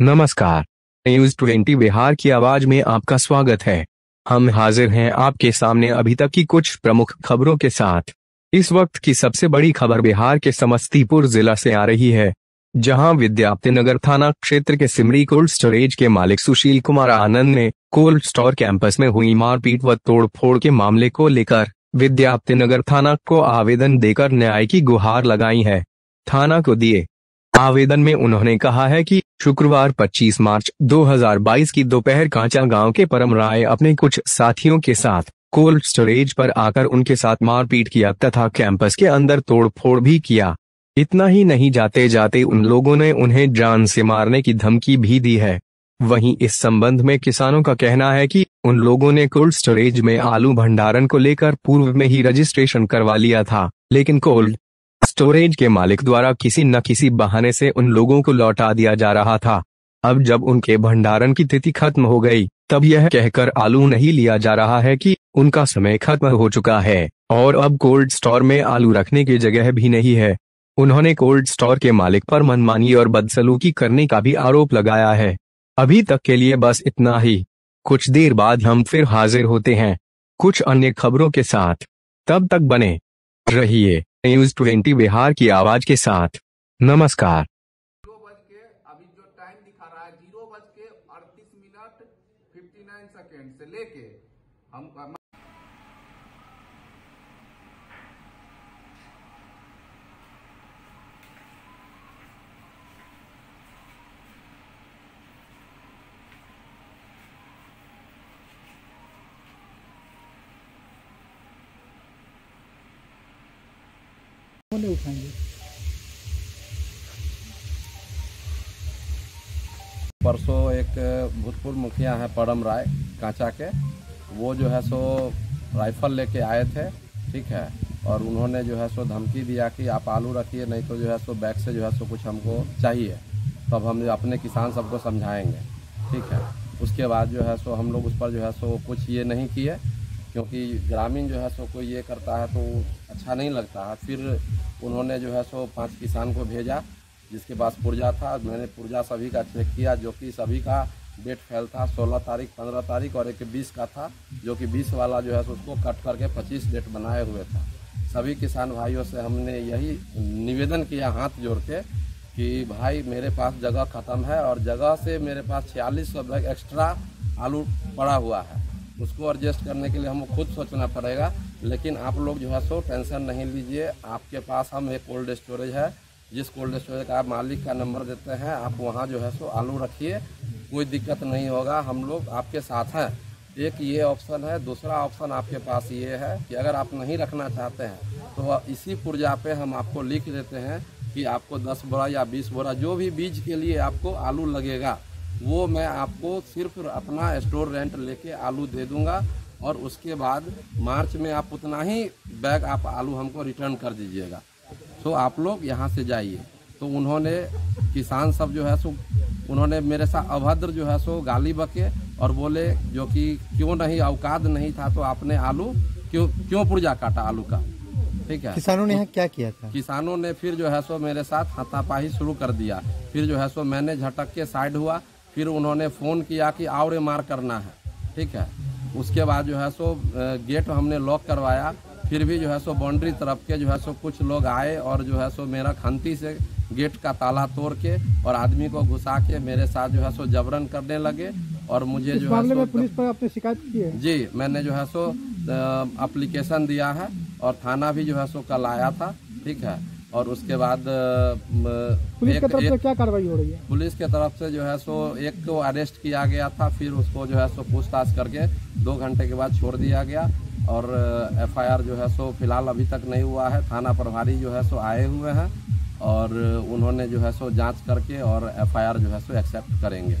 नमस्कार। News twenty Bihar की आवाज़ में आपका स्वागत है। हम हाजिर हैं आपके सामने अभी तक की कुछ प्रमुख खबरों के साथ। इस वक्त की सबसे बड़ी खबर बिहार के समस्तीपुर जिला से आ रही है। जहाँ विद्याप्ति नगर थाना क्षेत्र के सिमरी कोल्ड स्टोरेज के मालिक सुशील कुमार आनंद ने कोल्ड स्टोर कैंपस में हुई मारपीट व तोड़फोड़ के मामले को लेकर विद्याप्ति नगर थाना को आवेदन देकर न्याय की गुहार लगाई है। थाना को दिए आवेदन में उन्होंने कहा है कि शुक्रवार 25 मार्च 2022 की दोपहर कांचा गाँव के परम राय अपने कुछ साथियों के साथ कोल्ड स्टोरेज पर आकर उनके साथ मारपीट किया तथा कैंपस के अंदर तोड़फोड़ भी किया। इतना ही नहीं जाते जाते उन लोगों ने उन्हें जान से मारने की धमकी भी दी है। वहीं इस संबंध में किसानों का कहना है कि उन लोगों ने कोल्ड स्टोरेज में आलू भंडारण को लेकर पूर्व में ही रजिस्ट्रेशन करवा लिया था, लेकिन कोल्ड स्टोरेज के मालिक द्वारा किसी न किसी बहाने से उन लोगों को लौटा दिया जा रहा था। अब जब उनके भंडारण की तिथि खत्म हो गई, तब यह कहकर आलू नहीं लिया जा रहा है कि उनका समय खत्म हो चुका है, और अब कोल्ड स्टोर में आलू रखने की जगह भी नहीं है। उन्होंने कोल्ड स्टोर के मालिक पर मनमानी और बदसलूकी करने का भी आरोप लगाया है। अभी तक के लिए बस इतना ही। कुछ देर बाद हम फिर हाजिर होते हैं। कुछ अन्य खबरों के साथ। तब तक बने रहिए न्यूज़ ट्वेंटी बिहार की आवाज़ के साथ। नमस्कार। नहीं उठाएँगे। परसों एक भूतपूर्व मुखिया है परम राय, कांचा के। वो जो है सो राइफल लेके आए थे, ठीक है। और उन्होंने जो है सो धमकी दिया कि आप आलू रखिए, नहीं तो जो है सो बैग से जो है सो कुछ हमको चाहिए। तब हम अपने किसान सबको समझाएँगे, ठीक है। उसके बाद जो है सो हम लोग उस पर जो है सो कुछ ये नहीं किए, क्योंकि ग्रामीण जो है सो कोई ये करता है तो अच्छा नहीं लगता। है फिर उन्होंने जो है सो पाँच किसान को भेजा, जिसके पास पुर्जा था। मैंने पुर्जा सभी का चेक किया, जो कि सभी का डेट फेल था, सोलह तारीख, पंद्रह तारीख और एक बीस का था, जो कि बीस वाला जो है सो उसको कट करके पच्चीस डेट बनाए हुए था। सभी किसान भाइयों से हमने यही निवेदन किया, हाथ जोड़ के, कि भाई मेरे पास जगह ख़त्म है और जगह से मेरे पास छियालीस सौ बैग एक्स्ट्रा आलू पड़ा हुआ है। उसको एडजस्ट करने के लिए हमको खुद सोचना पड़ेगा। लेकिन आप लोग जो है सो टेंशन नहीं लीजिए। आपके पास हम एक कोल्ड स्टोरेज है। जिस कोल्ड स्टोरेज का आप मालिक का नंबर देते हैं, आप वहाँ जो है सो आलू रखिए। कोई दिक्कत नहीं होगा। हम लोग आपके साथ हैं। एक ये ऑप्शन है। दूसरा ऑप्शन आपके पास ये है कि अगर आप नहीं रखना चाहते हैं तो इसी पुर्जा पे हम आपको लिख देते हैं कि आपको 10 बोरा या 20 बोरा जो भी बीज के लिए आपको आलू लगेगा। वो मैं आपको सिर्फ़ अपना स्टोर रेंट लेके आलू दे दूँगा और उसके बाद मार्च में आप उतना ही बैग आप आलू हमको रिटर्न कर दीजिएगा। तो आप लोग यहाँ से जाइए। तो उन्होंने किसान सब जो है सो उन्होंने मेरे साथ अभद्र जो है सो गाली बके और बोले जो कि क्यों नहीं अवकाद नहीं था तो आपने आलू क्यों क्यों पुर्जा काटा आलू का? ठीक है। किसानों ने यहाँ क्या किया था? किसानों ने फिर जो है सो मेरे साथ हाथापाही शुरू कर दिया। फिर जो है सो मैंने झटक के साइड हुआ। फिर उन्होंने फ़ोन किया कि और मार करना है। ठीक है? उसके बाद जो है सो गेट हमने लॉक करवाया। फिर भी जो है सो बाउंड्री तरफ़ के जो है सो कुछ लोग आए और जो है सो मेरा खंती से गेट का ताला तोड़ के और आदमी को घुसा के मेरे साथ जो है सो जबरन करने लगे और मुझे जो है सो पुलिस पर आपने शिकायत की है? जी मैंने जो है सो एप्लीकेशन दिया है और थाना भी जो है सो कल आया था। ठीक है? और उसके बाद पुलिस की तरफ़ से क्या कार्रवाई हो रही है? पुलिस के तरफ़ से जो है सो एक को अरेस्ट किया गया था फिर उसको जो है सो पूछताछ करके दो घंटे के बाद छोड़ दिया गया और एफआईआर जो है सो फ़िलहाल अभी तक नहीं हुआ है। थाना प्रभारी जो है सो आए हुए हैं और उन्होंने जो है सो जाँच करके और एफआईआर जो है सो एक्सेप्ट करेंगे।